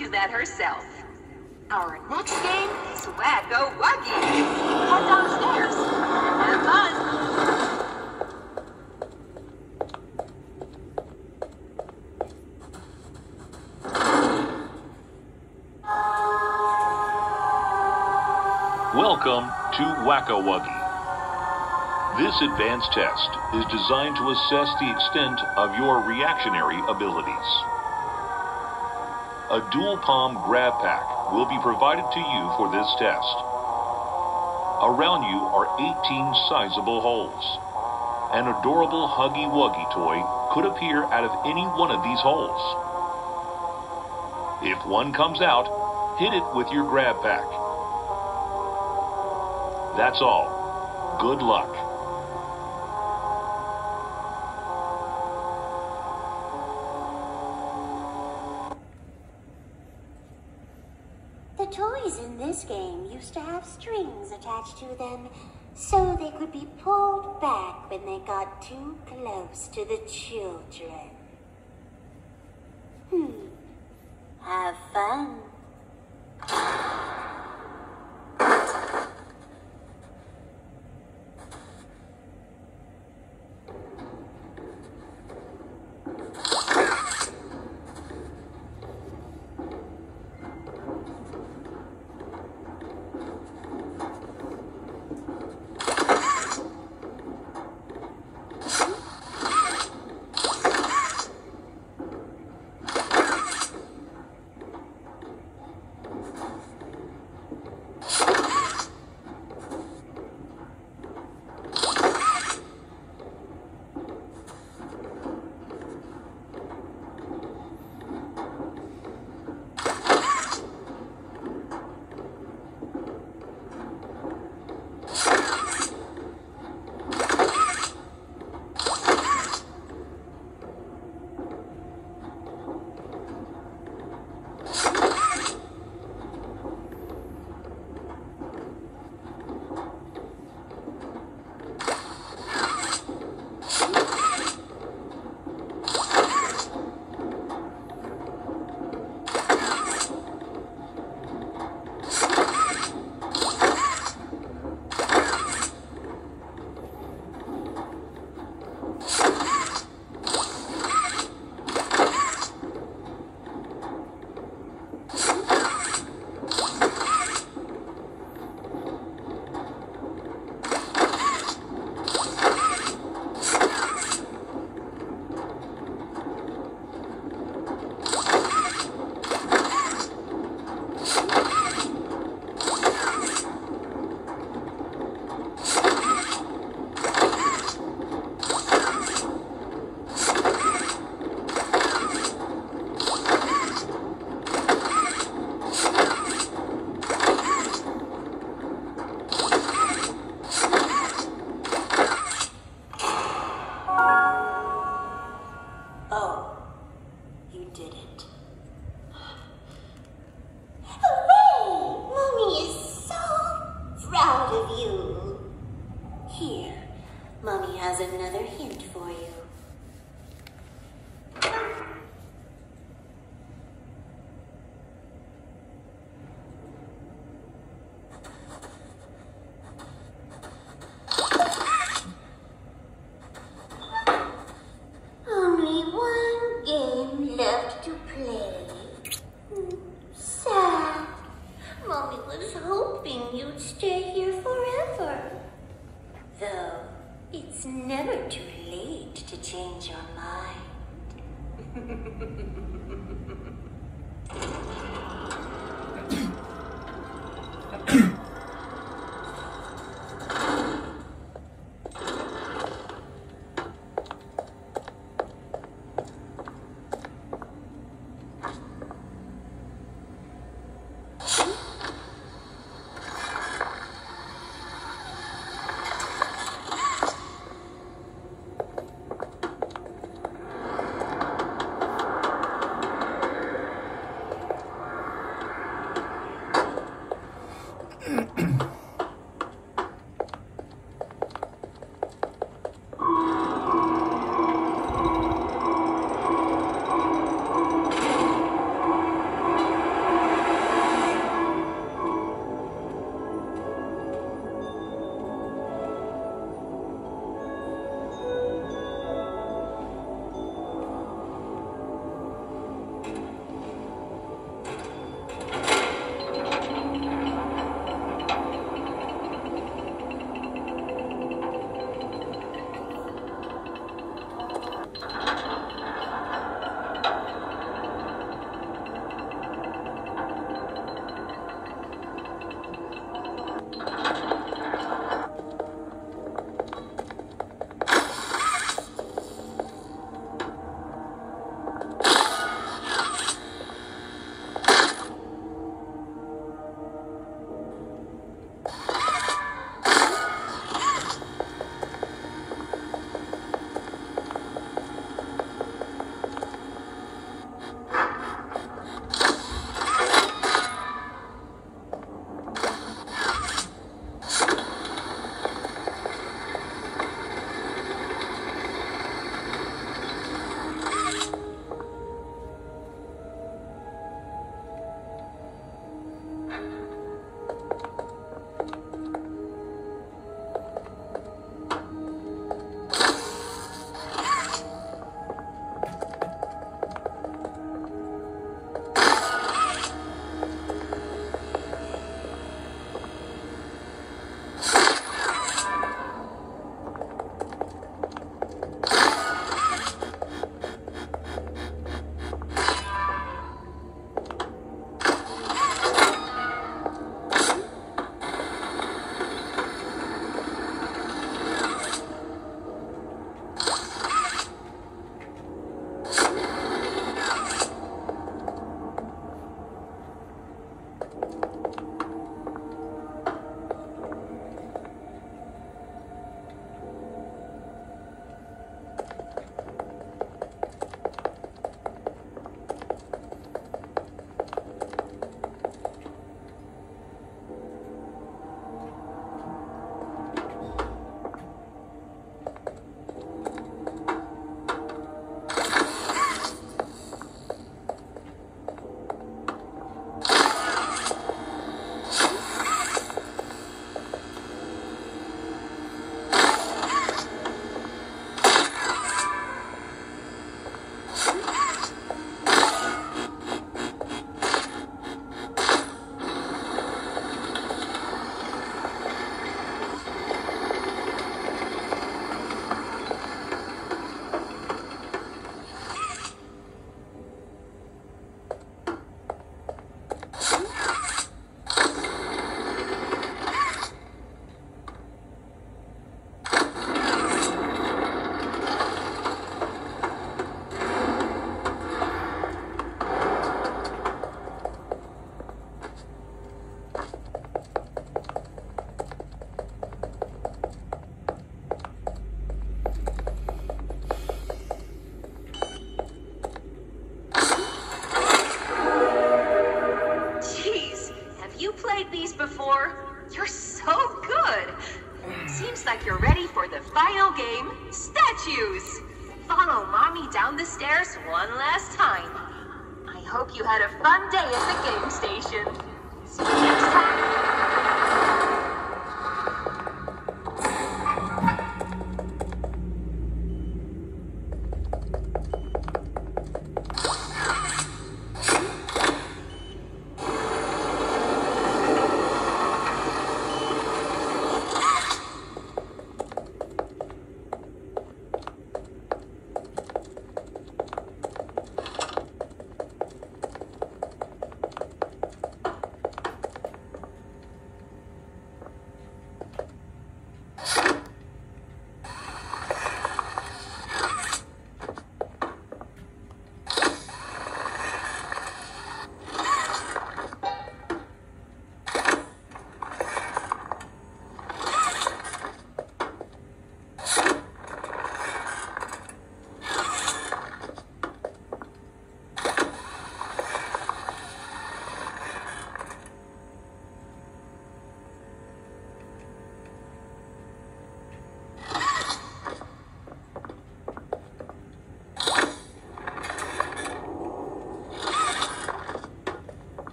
you that herself. Our next game is Whack-a-Wuggy. Head downstairs. Have fun. Welcome to Whack-a-Wuggy. This advanced test is designed to assess the extent of your reactionary abilities. A dual palm grab pack will be provided to you for this test. Around you are 18 sizable holes. An adorable Huggy Wuggy toy could appear out of any one of these holes. If one comes out, hit it with your grab pack. That's all. Good luck. Strings attached to them so they could be pulled back when they got too close to the children. Hmm. Have fun.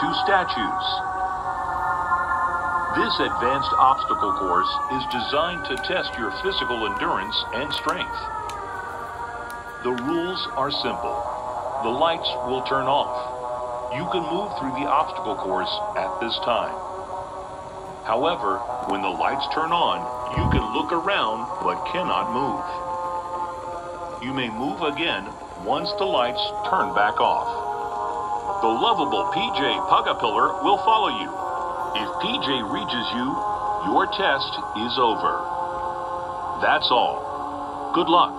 To Statues. This advanced obstacle course is designed to test your physical endurance and strength. The rules are simple. The lights will turn off. You can move through the obstacle course at this time. However, when the lights turn on, you can look around but cannot move. You may move again once the lights turn back off. The lovable PJ Pugapillar will follow you. If PJ reaches you, your test is over. That's all. Good luck.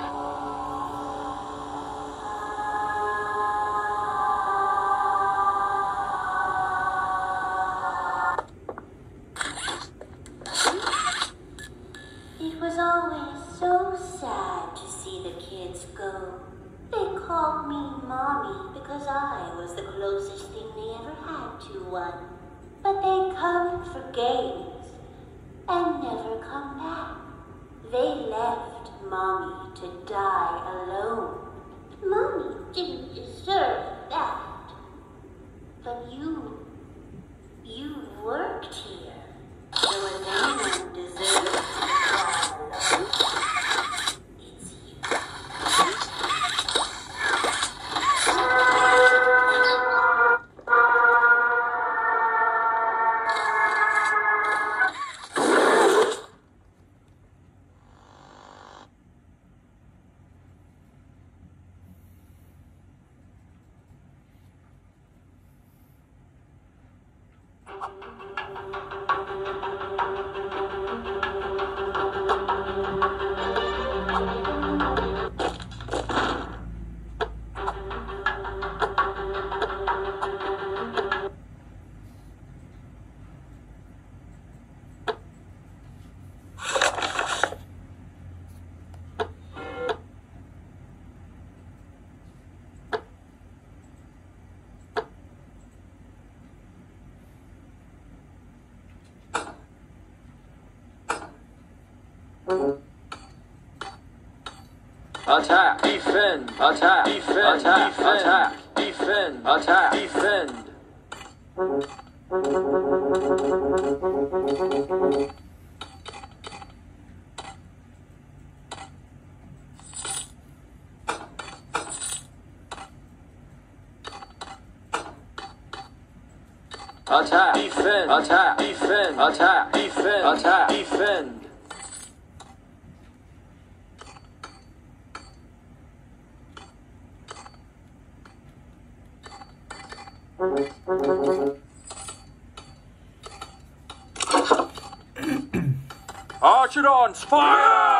It was always so sad to see the kids go. They called me Mommy because I was the closest thing they ever had to one. But they come for games and never come back. They left Mommy to die alone. Mommy didn't deserve that. But you, you worked here. So if anyone deserves to die Attack. Defend. Attack. Defend. Attack. Attack. Defend. Attack. Defend. Attack. Defend. Attack. Defend. Attack. Defend. Attack. Defend. Archidons, fire!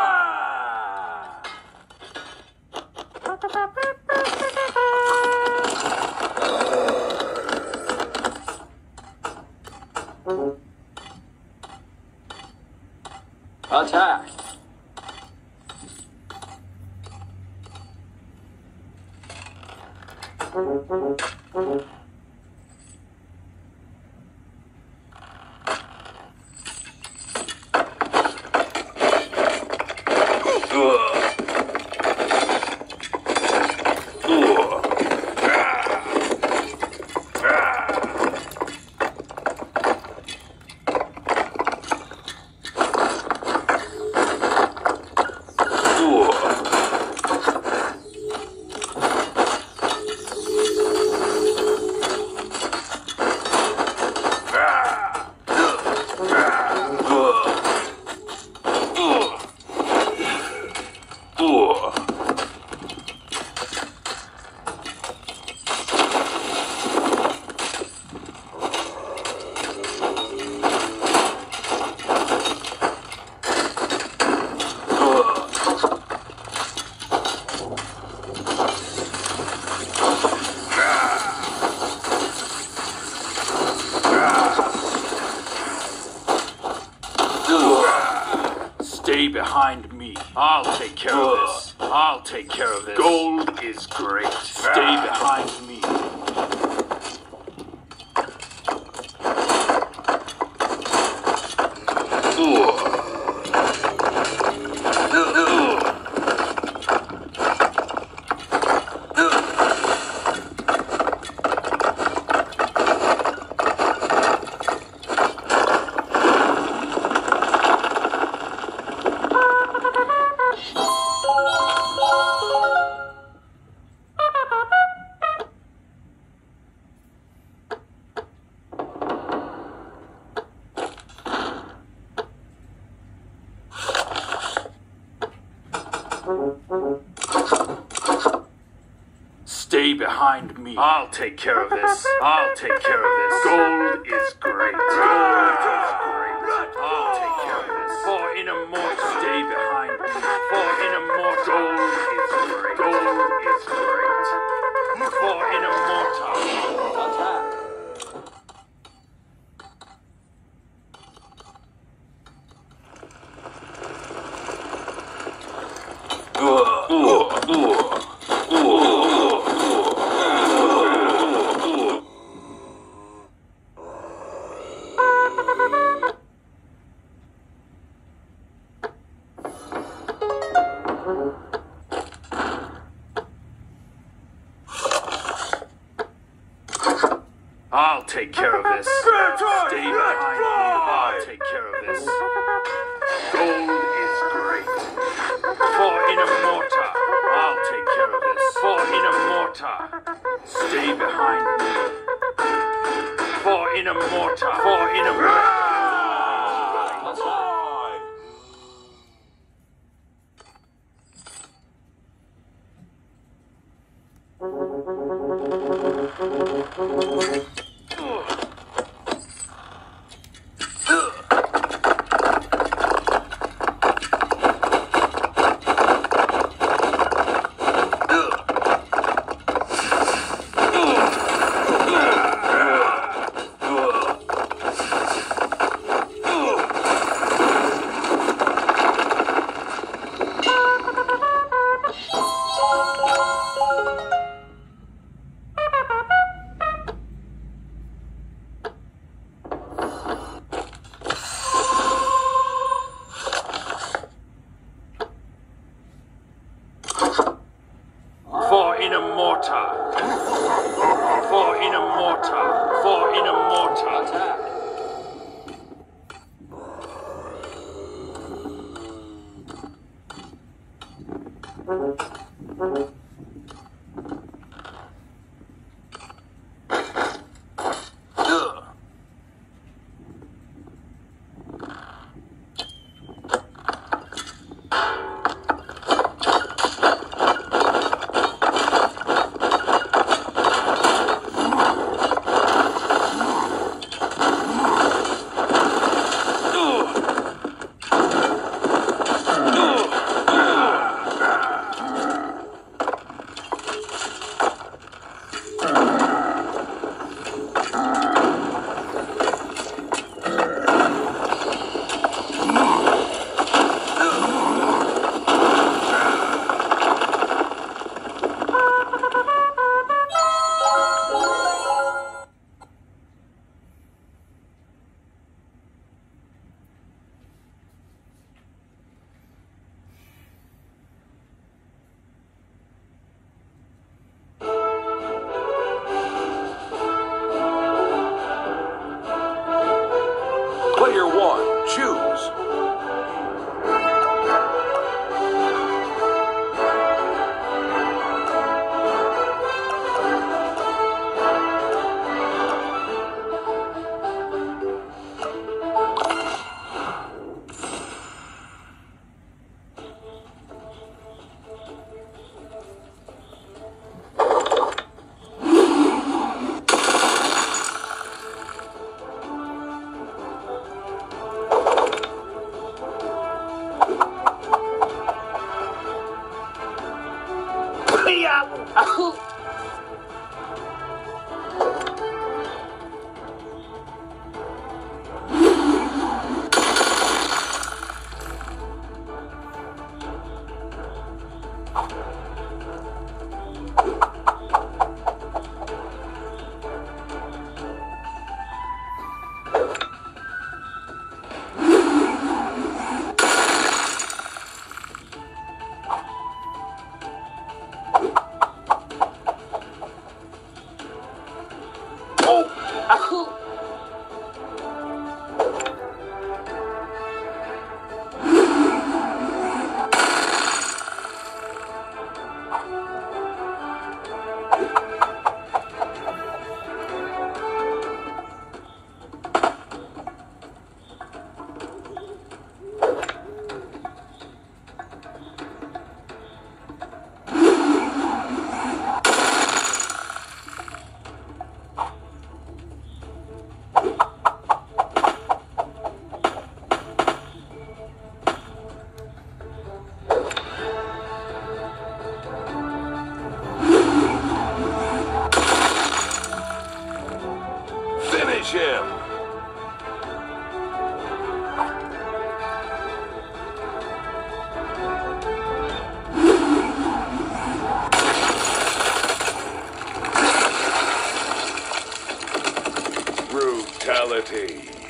Attack! Behind me. I'll take care of this. I'll take care of this. Gold is great. Stay behind me. Take care of this. I'll take care of this. Gold is great. Gold is great. I'll take care of this. For in a mortar. Stay behind me. For in a mortar. Gold is great. Gold is great. For in a mortar. Attack. I'll eternity.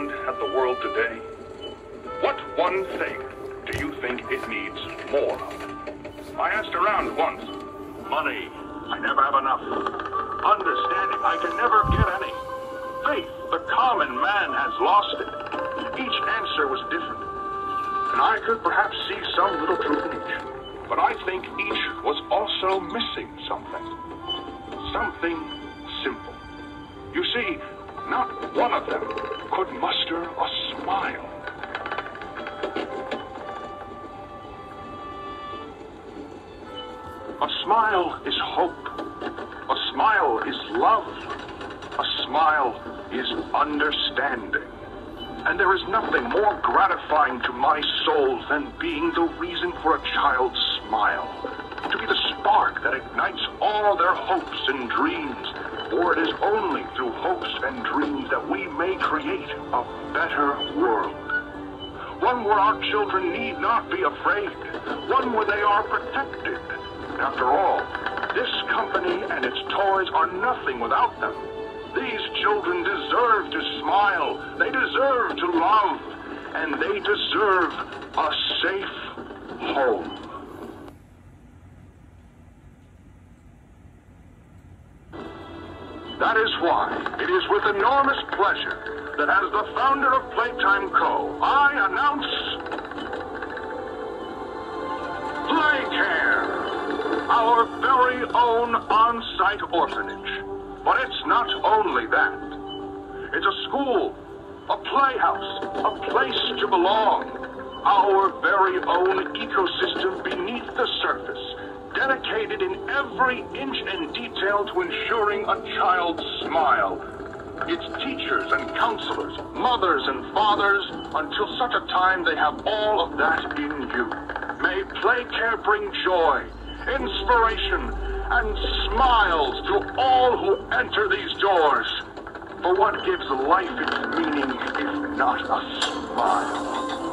Around at the world today, what one thing do you think it needs more of? I asked around once. Money. I never have enough. Understanding. I can never get any. Faith. The common man has lost it. Each answer was different. And I could perhaps see some little truth in each. But I think each was also missing something something simple. You see, not one of them smile is hope. A smile is love. A smile is understanding. And there is nothing more gratifying to my soul than being the reason for a child's smile. To be the spark that ignites all their hopes and dreams. For it is only through hopes and dreams that we may create a better world. One where our children need not be afraid. One where they are protected. After all, this company and its toys are nothing without them. These children deserve to smile. They deserve to love. And they deserve a safe home. That is why it is with enormous pleasure that as the founder of Playtime Co., I announce Playcare, our very own on-site orphanage. But it's not only that. It's a school, a playhouse, a place to belong. Our very own ecosystem beneath the surface, dedicated in every inch and detail to ensuring a child's smile. Its teachers and counselors, mothers and fathers, until such a time they have all of that in you. May Playcare bring joy, inspiration, and smiles to all who enter these doors. For what gives life its meaning if not a smile?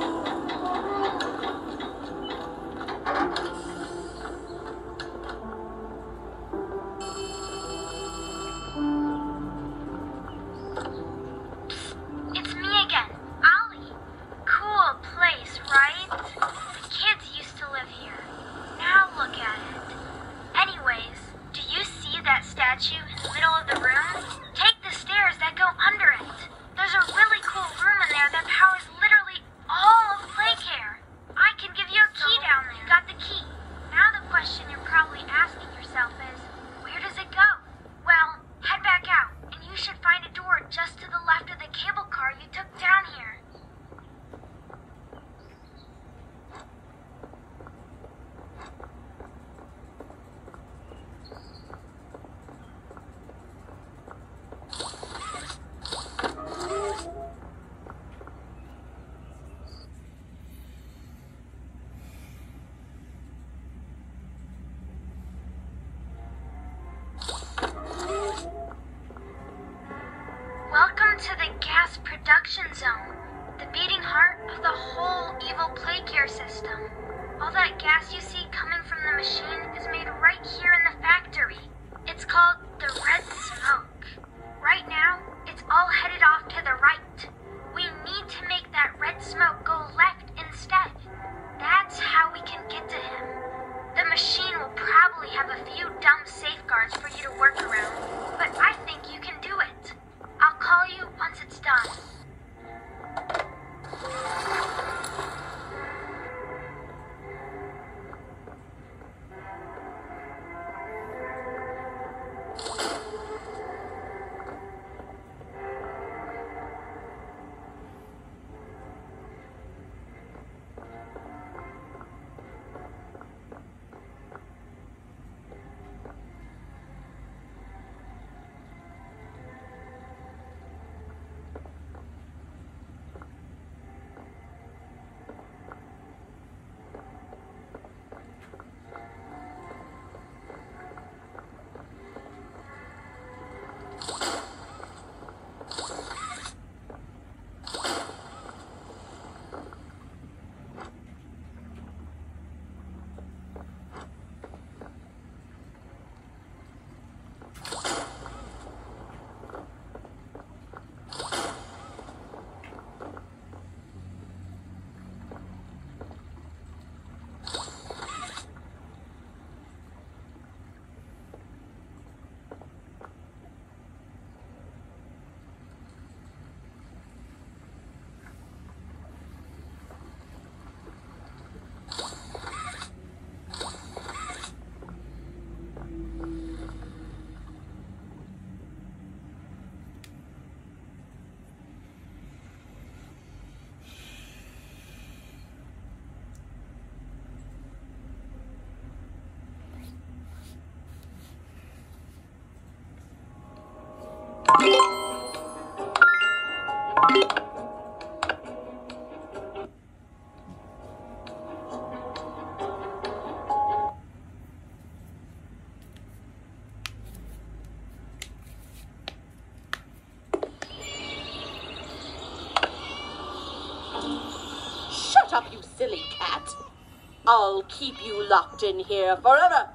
The whole evil Playcare system. All that gas you see coming from the machine is made right here in the factory. It's called the Red Smoke. Right now, it's all headed off to the right. We need to make that red smoke go left instead. That's how we can get to him. The machine will probably have a few dumb safeguards for you to work around, but I think you can do it. I'll call you once it's done. Shut up, you silly cat. I'll keep you locked in here forever.